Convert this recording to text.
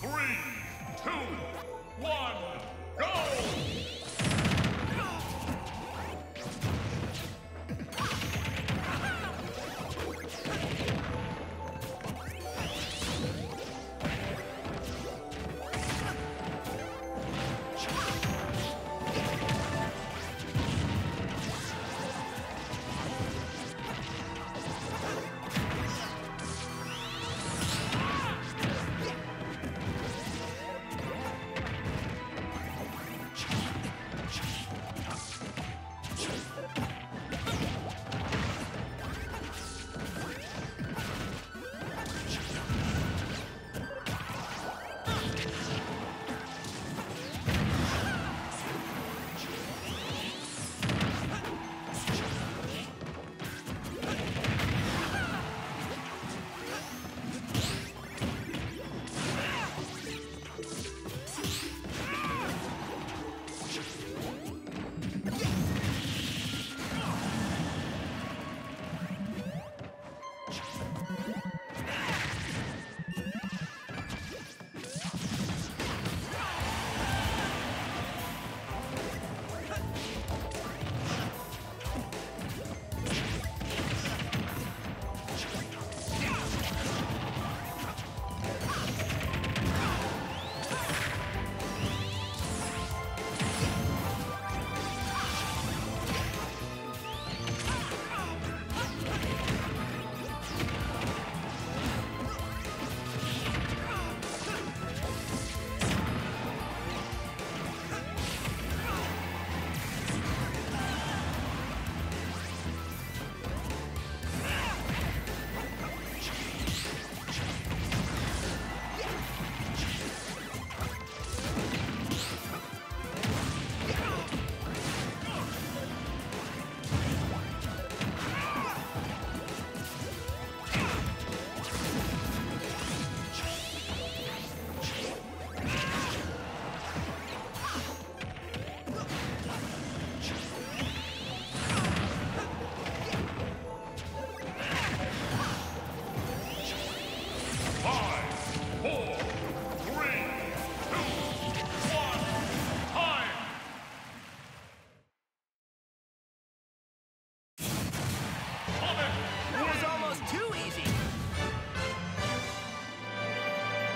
Three, two, one!